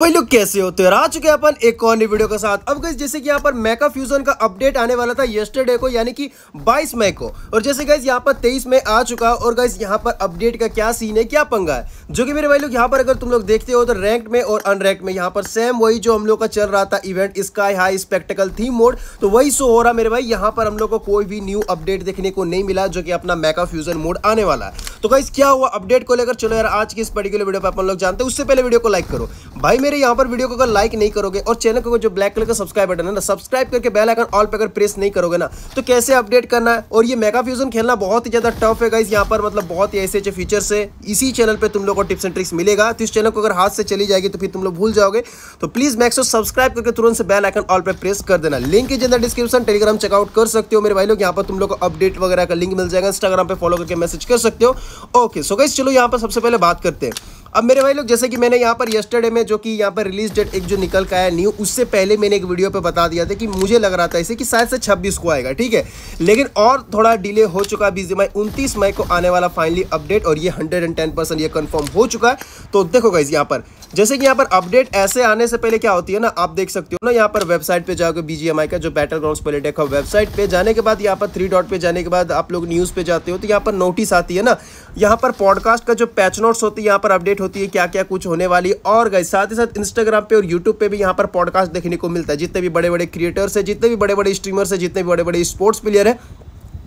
भाई लोग कैसे होते तो आ चुके हैं अपन एक और नई वीडियो के साथ। अब गई जैसे कि यहाँ पर मैका फ्यूजन का अपडेट आने वाला था येस्टरडे को, यानी कि 22 मई को। और जैसे गैस यहाँ पर 23 में आ चुका और गैस यहाँ पर अपडेट का क्या सीन है, क्या पंगा है? जो कि मेरे भाई लोग, यहाँ पर अगर तुम लोग देखते हो तो रैंक में और अनरैंक में यहाँ पर सेम वही जो हम लोग का चल रहा था event sky high spectacle theme mode तो वही शो हो रहा मेरे भाई, यहाँ पर हम लोग को कोई भी न्यू अपडेट देखने को नहीं मिला जो कि अपना मैका फ्यूजन मोड आने वाला है। तो गाइस क्या हुआ अपडेट को लेकर? चलो यार, आज की इस पर्टिकुलर वीडियो पर अपन लोग जानते हैं। उससे पहले वीडियो को लाइक करो। भाई मेरे यहाँ पर वीडियो को अगर लाइक नहीं करोगे और चैनल को जो ब्लैक कलर का सब्सक्राइब बटन है ना सब्सक्राइब करके बेल आइकन ऑल पे अगर प्रेस नहीं करोगे ना तो कैसे अपडेट करना है? और ये मेगा फ्यूजन खेलना बहुत ही ज़्यादा टफ है गाइस यहाँ पर मतलब बहुत ही ऐसे अच्छे फीचर्स है। इसी चैनल पे तुम लोग को टिप्स एंड ट्रिक्स मिलेगा। तो इस चैनल को अगर हाथ से चली जाएगी तो फिर तुम लोग भूल जाओगे। तो प्लीज़ मैक्सो सब्सक्राइब करके तुरंत से बेल आइकन ऑल पे प्रेस कर देना। लिंक के अंदर डिस्क्रिप्शन टेलीग्राम चेकआउट कर सकते हो मेरे भाई लोग। यहाँ पर तुम लोग को अपडेट वगैरह का लिंक मिल जाएगा। इंस्टाग्राम पर फॉलो करके मैसेज कर सकते हो। ओके सो गाइस चलो यहाँ पर सबसे पहले बात करते हैं। अब मेरे भाई लोग, जैसे कि मैंने यहाँ पर यस्टरडे में जो कि यहाँ पर रिलीज़ डेट एक जो निकल का है न्यू उससे पहले मैंने एक वीडियो पे बता दिया था कि मुझे लग रहा था इसे कि शायद से 26 को आएगा, ठीक है? लेकिन और थोड़ा डिले हो चुका है बीस मई, उनतीस मई को आने वाला फाइनली अपडेट और ये 110 परसेंट ये कन्फर्म हो चुका है। तो देखोगा इस यहाँ पर जैसे कि यहाँ पर अपडेट ऐसे आने से पहले क्या होती है ना, आप देख सकते हो ना, यहाँ पर वेबसाइट पे जाओगे बीजीएमआई का जो बैटल ग्राउंड पहले देखो वेबसाइट पे जाने के बाद, यहाँ पर थ्री डॉट पे जाने के बाद आप लोग न्यूज़ पे जाते हो तो यहाँ पर नोटिस आती है ना। यहाँ पर पॉडकास्ट का जो पैच नोट्स होती है, यहाँ पर अपडेट होती है क्या क्या कुछ होने वाली। और गए साथ ही साथ इंस्टाग्राम पे और यूट्यूब पे भी यहाँ पर पॉडकास्ट देखने को मिलता है। जितने भी बड़े बड़े क्रिएटर्स है, जितने भी बड़े बड़े स्ट्रीमर्स है, जितने भी बड़े बड़े स्पोर्ट्स प्लेयर है,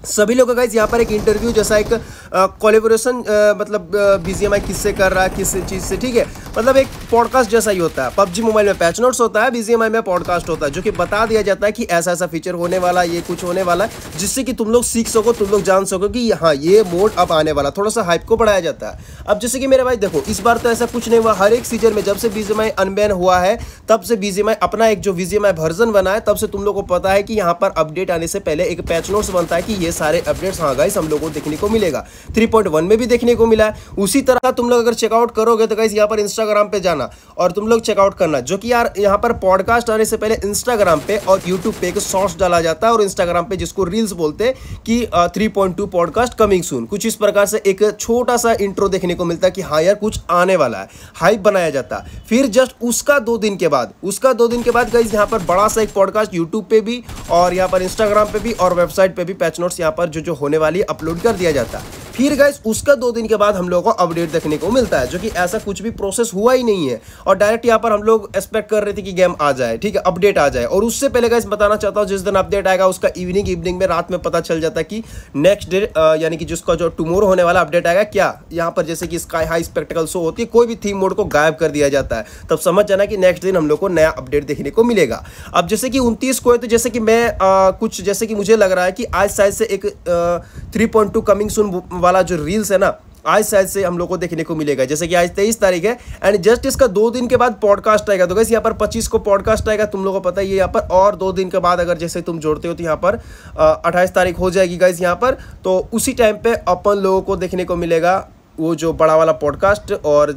सभी लोगों का यहाँ पर एक इंटरव्यू जैसा एक कोलेबोरेशन मतलब बीजीएमआई किससे कर रहा है, किस चीज़ से, ठीक है? मतलब एक पॉडकास्ट जैसा ही होता है। पबजी मोबाइल में पैच नोट्स होता है बीजीएमआई में पॉडकास्ट होता है, जो कि बता दिया जाता है कि ऐसा ऐसा फीचर होने वाला, ये कुछ होने वाला है, जिससे कि तुम लोग सीख सको, तुम लोग जान सको कि हाँ ये मोड अब आने वाला थोड़ा सा हाइप को बढ़ाया जाता है। अब जैसे कि मेरे भाई, देखो, इस बार तो ऐसा कुछ नहीं हुआ। हर एक सीज़न में जब से बीजीएमआई अनबैन हुआ है, तब से बीजीएमआई अपना एक जो बीजीएमआई वर्जन बना है, तब से तुम लोग को पता है कि यहाँ पर अपडेट आने से पहले एक पैच नोट्स बनता है कि ये सारे अपडेट्स हाँ गाइस हम लोग को देखने को मिलेगा। 3.1 में भी देखने को मिला है। उसी तरह तुम लोग अगर चेकआउट करोगे तो गाइस यहाँ पर इंस्टाग्राम पे जाना और तुम लोग चेकआउट करना, जो कि यार यहाँ पर पॉडकास्ट आने से पहले इंस्टाग्राम पे और यूट्यूब पे एक शॉर्ट्स डाला जाता है और इंस्टाग्राम पे जिसको रील्स बोलते कि थ्री पॉडकास्ट कमिंग सून कुछ इस प्रकार से एक छोटा सा इंट्रो देखने को मिलता है कि हाँ यार कुछ आने वाला है हाइप बनाया जाता फिर जस्ट उसका दो दिन के बाद, उसका दो दिन के बाद गाइज़ यहाँ पर बड़ा सा एक पॉडकास्ट यूट्यूब पे भी और यहाँ पर इंस्टाग्राम पे भी और वेबसाइट पे भी पैच नोट्स यहाँ पर जो जो होने वाली अपलोड कर दिया जाता है। फिर गाइस उसका दो दिन के बाद हम लोगों को अपडेट देखने को मिलता है, जो कि ऐसा कुछ भी प्रोसेस हुआ ही नहीं है। और डायरेक्ट यहाँ पर हम लोग एक्सपेक्ट कर रहे थे कि गेम आ जाए, ठीक है अपडेट आ जाए। और उससे पहले गाइस बताना चाहता हूँ, जिस दिन अपडेट आएगा, उसका इवनिंग इवनिंग में रात में पता चल जाता है कि नेक्स्ट डे यानी कि जिसका जो टुमोरो होने वाला अपडेट आएगा, क्या यहाँ पर जैसे कि स्काई हाई स्पेक्टिकल शो होती है, कोई भी थीम मोड को गायब कर दिया जाता है। तब समझ जाना कि नेक्स्ट दिन हम लोग को नया अपडेट देखने को मिलेगा। अब जैसे कि उनतीस को है तो जैसे कि मैं कुछ, जैसे कि मुझे लग रहा है कि आज शायद से एक थ्री कमिंग सुन वाला जो रील्स है ना, आज शायद से हम लोग को देखने को मिलेगा। जैसे कि आज तेईस तारीख है एंड जस्ट इसका दो दिन के बाद पॉडकास्ट आएगा। तो गैस यहाँ पर पच्चीस को पॉडकास्ट आएगा। तुम लोगों को पता ही यहाँ पर और दो दिन के बाद अगर जैसे तुम जोड़ते हो तो यहाँ पर अट्ठाईस तारीख हो जाएगी गैस यहाँ पर। तो उसी टाइम पर अपन लोगों को देखने को मिलेगा। वो जो बड़ा वाला पॉडकास्ट और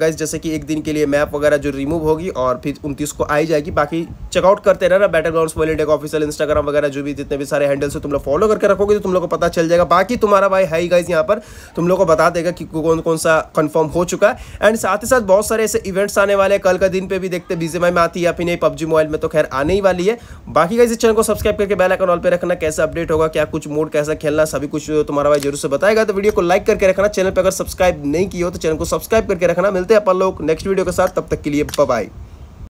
गाइज़ जैसे कि एक दिन के लिए मैप वगैरह जो रिमूव होगी और फिर उनतीस को आई जाएगी। बाकी चेकआउट करते रहना बैटल ग्राउंड स्मॉल इंडिया का ऑफिशियल इंस्टाग्राम वगैरह जो भी जितने भी सारे हैंडल्स है, तुम लोग फॉलो करके रखोगे तो तुम लोग को पता चल जाएगा। बाकी तुम्हारा भाई है ही गाइज़ यहाँ पर, तुम लोग को बता देगा कि कौन कौन सा कन्फर्म हो चुका है। एंड साथ ही साथ बहुत सारे ऐसे इवेंट्स आने वाले हैं। कल का दिन पे भी देखते बीजेमाई में आती है या फिर नहीं, पबजी मोबाइल में तो खैर आने ही वाली है। बाकी गाइज़ इस चैनल को सब्सक्राइब करके बेल आइकन ऑल रखना, कैसे अपडेट होगा, क्या कुछ मोड कैसा खेलना, सभी कुछ तुम्हारा भाई ज़रूर से बताएगा। तो वीडियो को लाइक करके रखना चैनल पर अगर सब्सक्राइब नहीं किया हो तो चैनल को सब्सक्राइब करके रखना। मिलते हैं अपन लोग नेक्स्ट वीडियो के साथ। तब तक के लिए बाय